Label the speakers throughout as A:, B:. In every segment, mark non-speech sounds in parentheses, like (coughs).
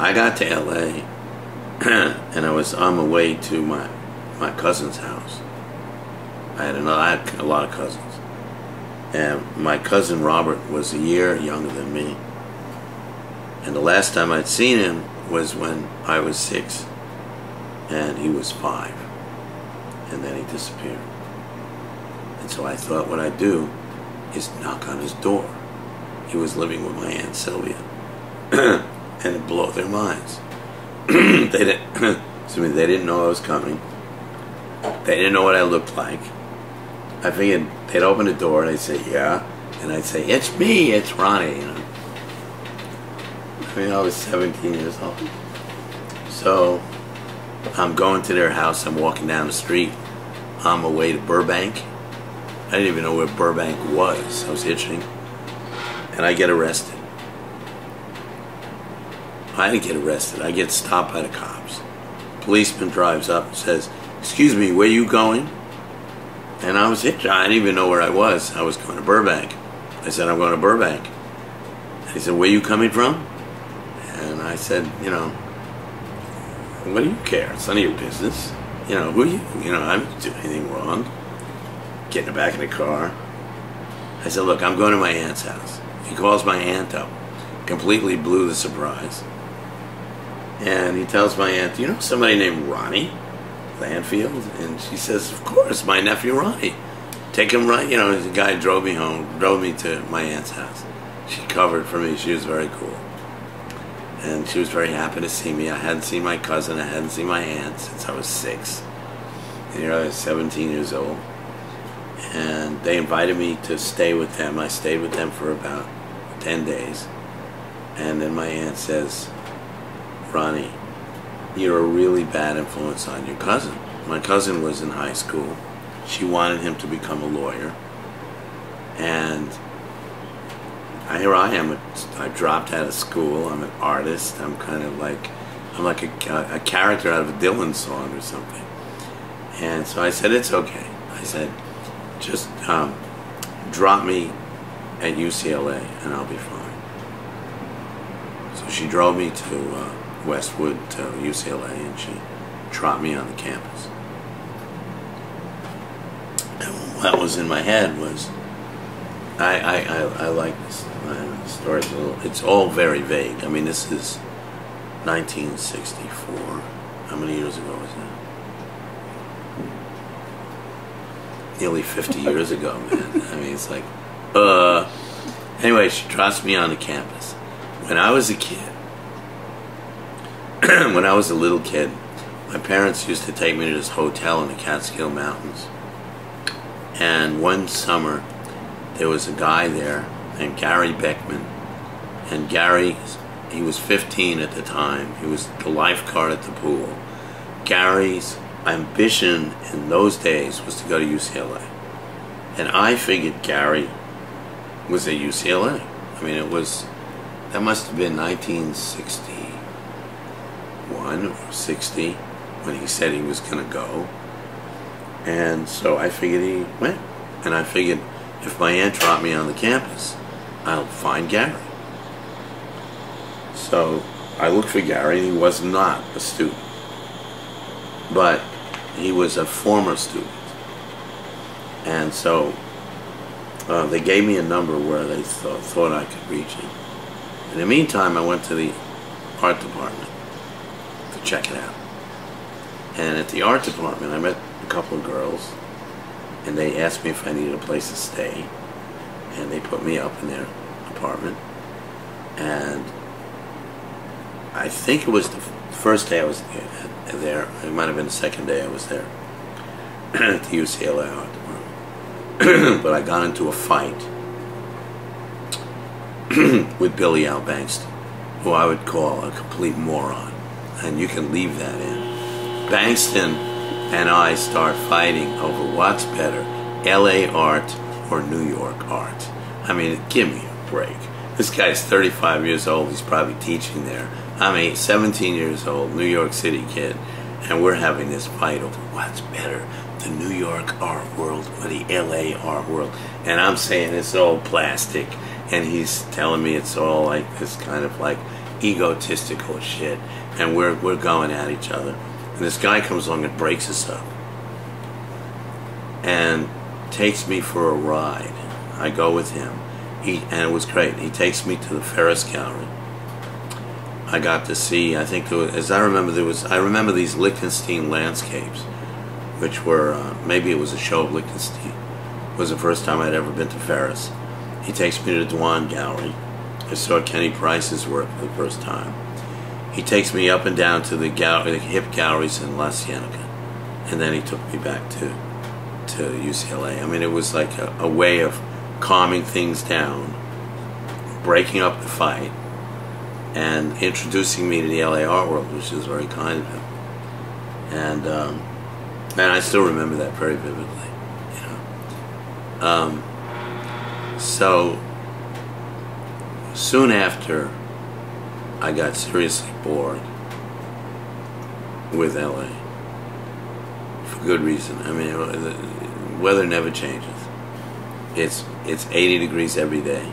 A: I got to LA (clears throat) and I was on my way to my my cousin's house. I had another, I had a lot of cousins, and my cousin Robert was a year younger than me. And the last time I'd seen him was when I was six, and he was five, and then he disappeared. And so I thought what I'd do is knock on his door. He was living with my aunt Sylvia, (clears throat) and blow their minds. (clears throat) they didn't. (clears throat) excuse me. They didn't know I was coming. They didn't know what I looked like. I figured they'd open the door and I'd say, "Yeah," and I'd say, "It's me. It's Ronnie." You know. I mean, I was 17 years old. So I'm going to their house. I'm walking down the street on my way to Burbank. I didn't even know where Burbank was. I was hitching, and I get arrested. I didn't get arrested. I get stopped by the cops. Policeman drives up and says, "Excuse me, where you going?" And I was hitching. I didn't even know where I was. I was going to Burbank. I said, "I'm going to Burbank." And he said, "Where you coming from?" And I said, "You know, what do you care? It's none of your business. You know, who you? You know, I didn't do anything wrong." Get in the back of the car. I said, "Look, I'm going to my aunt's house." He calls my aunt up. Completely blew the surprise. And he tells my aunt, "Do you know somebody named Ronnie Landfield?" And she says, "Of course, my nephew Ronnie. Take him right." You know, the guy drove me home, drove me to my aunt's house. She covered for me. She was very cool, and she was very happy to see me. I hadn't seen my cousin. I hadn't seen my aunt since I was six. And here I was 17 years old, and they invited me to stay with them. I stayed with them for about 10 days, and then my aunt says Ronnie, you're a really bad influence on your cousin. My cousin was in high school. She wanted him to become a lawyer. And here I am. I dropped out of school. I'm an artist. I'm kind of like, I'm like a, a character out of a Dylan song or something. And so I said, it's okay. I said, just um, drop me at UCLA and I'll be fine. So she drove me to uh, Westwood to UCLA, and she dropped me on the campus. And what was in my head was, I I, I, I like this uh, story. A little, it's all very vague. I mean, this is 1964. How many years ago was that? Nearly 50 (laughs) years ago, man. I mean, it's like, uh. Anyway, she drops me on the campus. When I was a kid, (clears throat) when I was a little kid, my parents used to take me to this hotel in the Catskill Mountains. And one summer, there was a guy there named Gary Beckman. And Gary, he was 15 at the time. He was the lifeguard at the pool. Gary's ambition in those days was to go to UCLA. And I figured Gary was at UCLA. I mean, it was, that must have been 1961 or 60 when he said he was going to go. And so I figured he went. And I figured if my aunt dropped me on the campus, I'll find Gary. So I looked for Gary, and he was not a student. But he was a former student. And so uh, they gave me a number where they th- thought I could reach him. In the meantime, I went to the art department check it out. And at the art department, I met a couple of girls, and they asked me if I needed a place to stay. And they put me up in their apartment. And I think it was the first day I was there. It might have been the second day I was there (clears throat) at the UCLA art department. (clears throat) but I got into a fight (clears throat) with Billy Al Bengston, who I would call a complete moron. And you can leave that in. Bengston and I start fighting over what's better, LA art or New York art. I mean, give me a break. This guy's 35 years old. He's probably teaching there. I'm a 17 years old, New York City kid, and we're having this fight over what's better, the New York art world or the LA art world. And I'm saying it's all plastic, and he's telling me it's all like this kind of like egotistical shit, and we're we're going at each other. And this guy comes along and breaks us up, and takes me for a ride. I go with him. He and it was great. He takes me to the Ferus Gallery. I got to see. I think was, as I remember, there was. I remember these Lichtenstein landscapes, which were uh, maybe it was a show of Lichtenstein. It was the first time I'd ever been to Ferus. He takes me to the Dwan Gallery. I saw Kenny Price's work for the first time. He takes me up and down to the, gal- the hip galleries in La Cienega, and then he took me back to to UCLA. I mean, it was like a, a way of calming things down, breaking up the fight, and introducing me to the LA art world, which is very kind of him. And um, and I still remember that very vividly, you know. Um, so soon after, I got seriously bored with LA for good reason. I mean, the weather never changes. It's it's 80 degrees every day,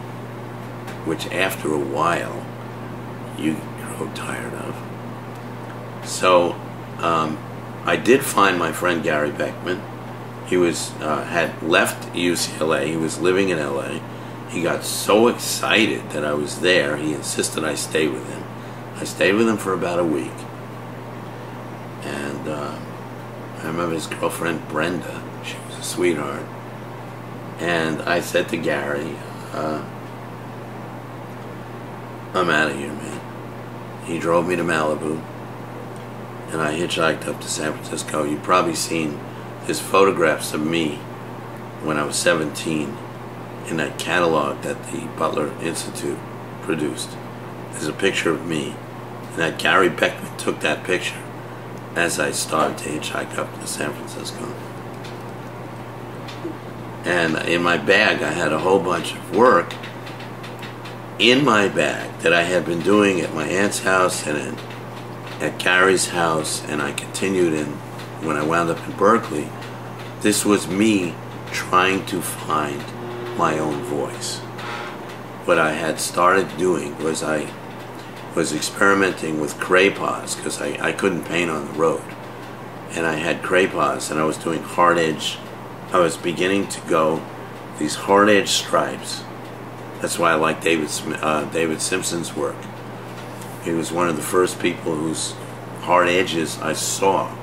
A: which after a while you grow tired of. So um, I did find my friend Gary Beckman. He was uh, had left UCLA. He was living in LA. He got so excited that I was there. He insisted I stay with him. I stayed with him for about a week, and uh, I remember his girlfriend Brenda. She was a sweetheart. And I said to Gary, uh, I'm out of here, man. He drove me to Malibu, and I hitchhiked up to San Francisco. You've probably seen his photographs of me when I was 17 in that catalog that the Butler Institute produced. There's a picture of me, and that Gary Beckman took that picture as I started to hitchhike up to San Francisco. And in my bag, I had a whole bunch of work in my bag that I had been doing at my aunt's house and in, at Gary's house, and I continued in when I wound up in Berkeley. This was me trying to find my own voice. What I had started doing was I was experimenting with crayons because I, I couldn't paint on the road. And I had crayons and I was doing hard edge. I was beginning to go these hard edge stripes. That's why I like David, uh, David Simpson's work. He was one of the first people whose hard edges I saw.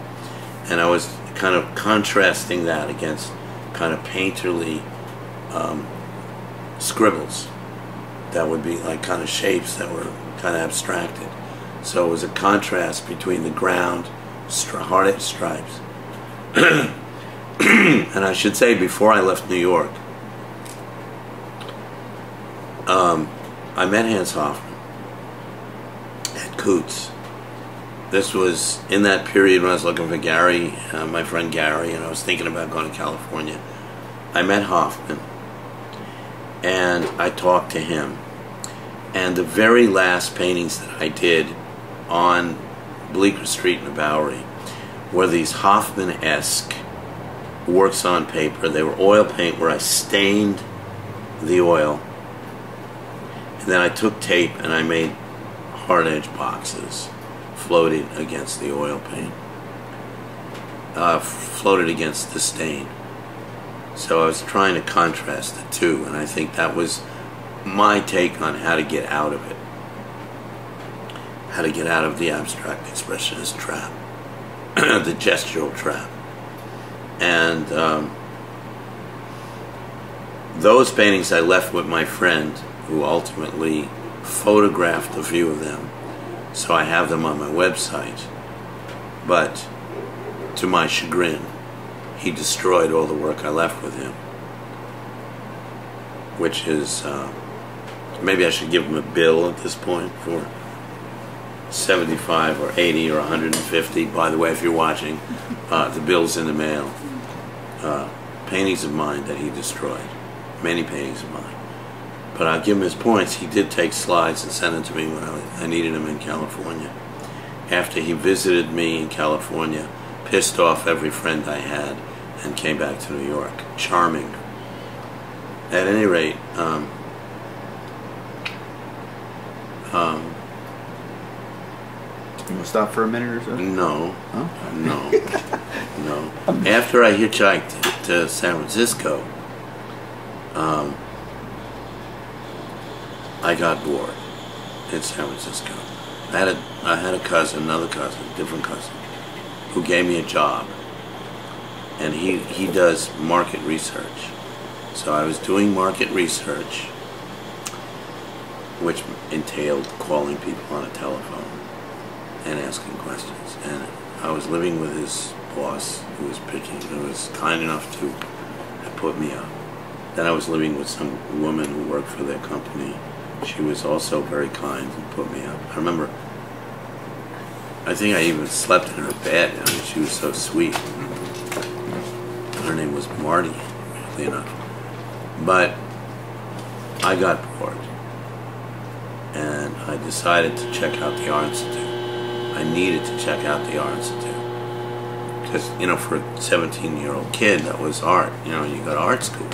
A: And I was kind of contrasting that against kind of painterly um, scribbles that would be like kind of shapes that were kind of abstracted. So it was a contrast between the ground, hard edge stripes. (clears throat) and I should say, before I left New York, um, I met Hans Hofmann at Kootz. This was in that period when I was looking for Gary, uh, my friend Gary, and I was thinking about going to California. I met Hofmann, and I talked to him. And the very last paintings that I did on Bleecker Street in the Bowery were these Hofmann esque works on paper. They were oil paint where I stained the oil. And then I took tape and I made hard edge boxes floated against the oil paint. Uh, floated against the stain. So I was trying to contrast the two, and I think that was my take on how to get out of it. How to get out of the abstract expressionist trap, (clears throat) the gestural trap. And um, those paintings I left with my friend, who ultimately photographed a few of them. So I have them on my website. But to my chagrin, he destroyed all the work I left with him. Which is, uh, maybe I should give him a bill at this point for 75 or 80 or 150. By the way, if you're watching, uh, the bill's in the mail. Uh, paintings of mine that he destroyed. Many paintings of mine. But I'll give him his points. He did take slides and send them to me when I, I needed them in California. After he visited me in California, pissed off every friend I had, and came back to New York. Charming. At any rate, um, um,
B: You want to stop for a minute or so?
A: No,
B: Huh?
A: no, (laughs) no. After I hitchhiked to San Francisco, um, I got bored in San Francisco. I had a I had a cousin, another cousin, different cousin, who gave me a job, and he he does market research. So I was doing market research, which entailed calling people on a telephone and asking questions. And I was living with his boss, who was picking, who was kind enough to put me up. Then I was living with some woman who worked for their company. She was also very kind and put me up. I remember, I think I even slept in her bed. I mean, she was so sweet. Her name was Marty, weirdly enough. But I got bored. And I decided to check out the Art Institute. I needed to check out the Art Institute. Because, you know, for a 17 year old kid, that was art. You know, you go to art school.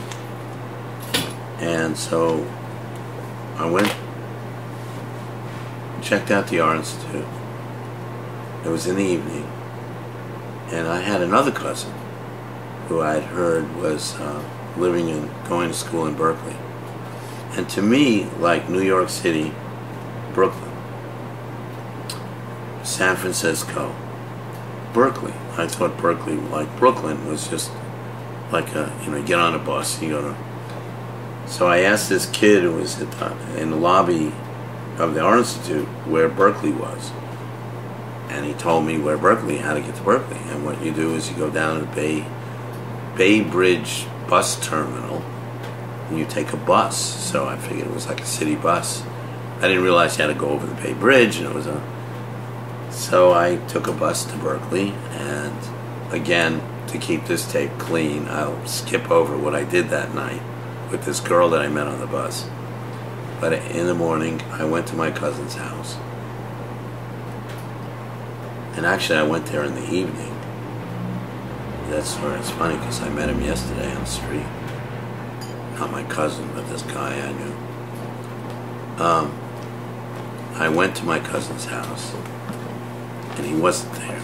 A: And so I went, checked out the Art Institute. It was in the evening. And I had another cousin who I'd heard was uh, living and going to school in Berkeley. And to me, like New York City, Brooklyn, San Francisco, Berkeley. I thought Berkeley, like Brooklyn, was just like a, you know, get on a bus, you go to. So I asked this kid who was the, in the lobby of the Art Institute where Berkeley was. And he told me where Berkeley, how to get to Berkeley. And what you do is you go down to the Bay, Bay Bridge bus terminal and you take a bus. So I figured it was like a city bus. I didn't realize you had to go over the Bay Bridge and it was a so I took a bus to Berkeley, and again, to keep this tape clean, I'll skip over what I did that night with this girl that I met on the bus. But in the morning, I went to my cousin's house. And actually, I went there in the evening. That's where it's funny because I met him yesterday on the street. Not my cousin, but this guy I knew. Um, I went to my cousin's house and he wasn't there.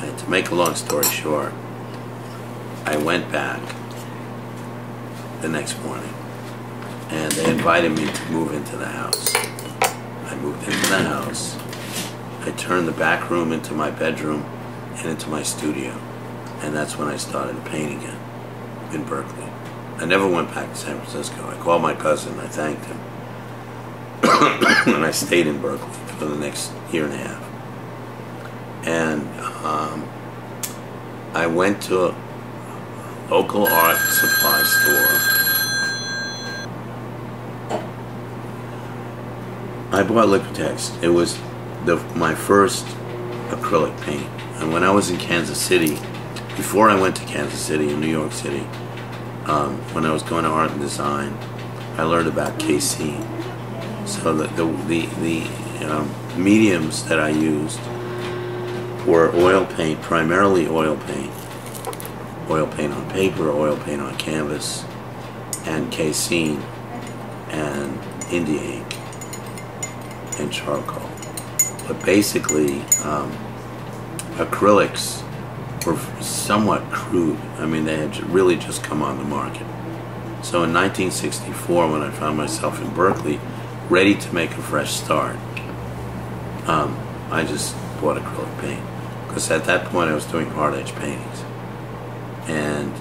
A: And to make a long story short, I went back the next morning and they invited me to move into the house. I moved into the house. I turned the back room into my bedroom and into my studio. And that's when I started painting again in Berkeley. I never went back to San Francisco. I called my cousin, I thanked him. (coughs) and I stayed in Berkeley for the next year and a half and um, I went to a local art supply store. I bought Liquitex. It was the, my first acrylic paint. And when I was in Kansas City, before I went to Kansas City and New York City, um, when I was going to art and design, I learned about KC. So the the the, the um, mediums that I used were oil paint, primarily oil paint, oil paint on paper, oil paint on canvas, and casein, and India ink, and charcoal. But basically, um, acrylics were somewhat crude. I mean, they had really just come on the market. So in 1964, when I found myself in Berkeley, ready to make a fresh start, um, I just bought acrylic paint because at that point I was doing hard edge paintings. And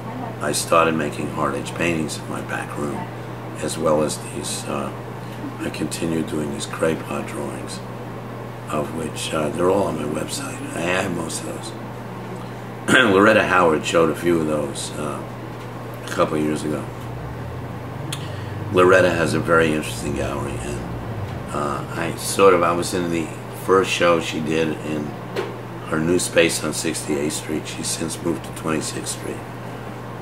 A: I started making hard edge paintings in my back room, as well as these. Uh, I continued doing these Cray-Pas drawings, of which uh, they're all on my website. I have most of those. (clears throat) Loretta Howard showed a few of those uh, a couple years ago. Loretta has a very interesting gallery, and uh, I sort of I was in the first show she did in her new space on 68th Street. She's since moved to 26th Street.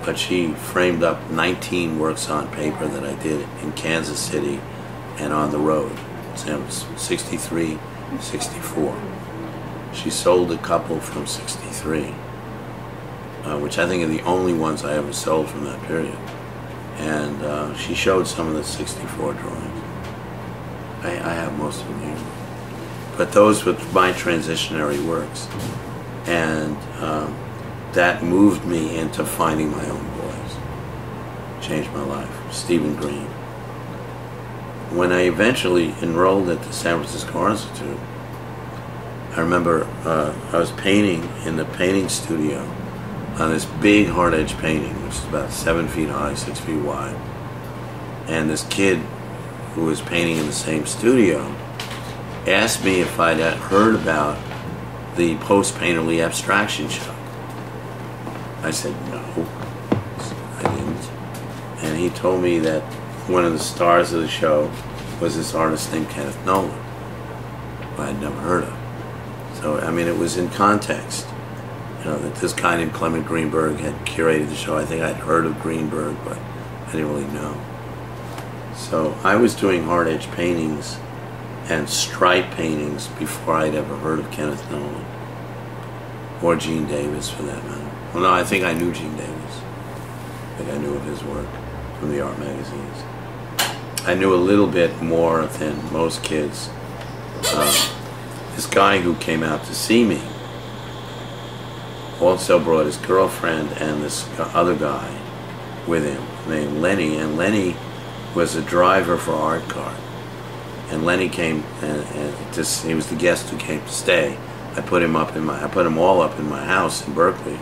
A: But she framed up 19 works on paper that I did in Kansas City and on the road. It was 63, 64. She sold a couple from 63, uh, which I think are the only ones I ever sold from that period. And uh, she showed some of the 64 drawings. I, I have most of them here. but those were my transitionary works. And um, that moved me into finding my own voice. Changed my life. Stephen Green. When I eventually enrolled at the San Francisco Institute, I remember uh, I was painting in the painting studio on this big hard edge painting, which is about seven feet high, six feet wide. And this kid who was painting in the same studio asked me if I'd heard about the post painterly abstraction show. I said no, I didn't. And he told me that one of the stars of the show was this artist named Kenneth Noland, I'd never heard of. So, I mean, it was in context. You know, that this guy named Clement Greenberg had curated the show. I think I'd heard of Greenberg, but I didn't really know. So I was doing hard edge paintings and stripe paintings before I'd ever heard of Kenneth Noland or Gene Davis for that matter. Well, no, I think I knew Gene Davis. I think I knew of his work from the art magazines. I knew a little bit more than most kids. Uh, this guy who came out to see me also brought his girlfriend and this other guy with him named Lenny, and Lenny was a driver for Art Cart. And Lenny came and, and just he was the guest who came to stay. I put him up in my I put them all up in my house in Berkeley.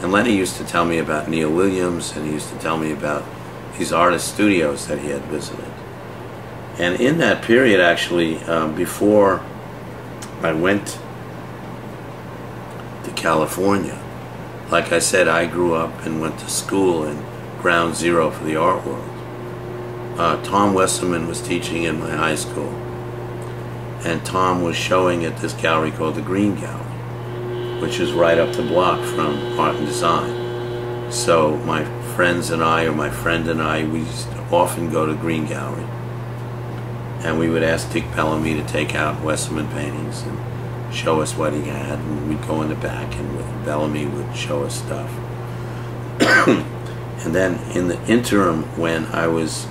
A: And Lenny used to tell me about Neil Williams and he used to tell me about these artist studios that he had visited. And in that period actually um, before I went California. Like I said, I grew up and went to school in ground zero for the art world. Uh, Tom Wesselmann was teaching in my high school, and Tom was showing at this gallery called the Green Gallery, which is right up the block from Art and Design. So my friends and I, or my friend and I, we often go to Green Gallery and we would ask Dick Bellamy to take out Wesselmann paintings and show us what he had, and we'd go in the back, and Bellamy would show us stuff. (coughs) and then in the interim, when I was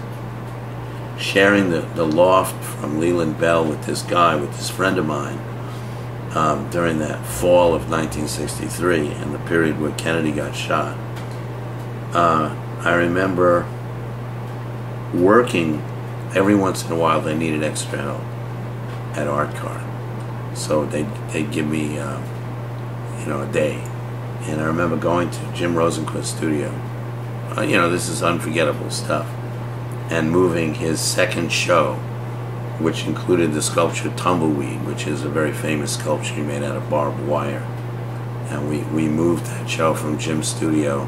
A: sharing the, the loft from Leland Bell with this guy, with this friend of mine, um, during that fall of 1963, in the period where Kennedy got shot, uh, I remember working every once in a while they needed extra help at Art Cart. So they they'd give me, uh, you know, a day. And I remember going to Jim Rosenquist's studio. Uh, you know, this is unforgettable stuff. And moving his second show, which included the sculpture Tumbleweed, which is a very famous sculpture he made out of barbed wire. And we, we moved that show from Jim's studio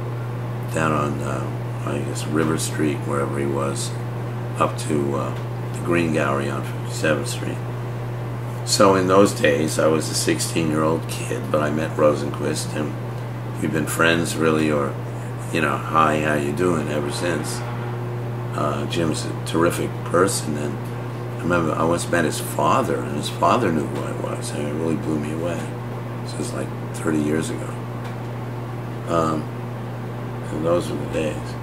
A: down on, uh, I guess, River Street, wherever he was, up to uh, the Green Gallery on 57th Street. So in those days, I was a 16-year-old kid, but I met Rosenquist, and we've been friends really, or you know, hi, how you doing, ever since. Uh, Jim's a terrific person, and I remember I once met his father, and his father knew who I was, and it really blew me away. This was like 30 years ago. Um, and those were the days.